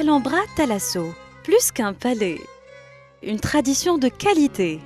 Alhambra Talasso, plus qu'un palais, une tradition de qualité.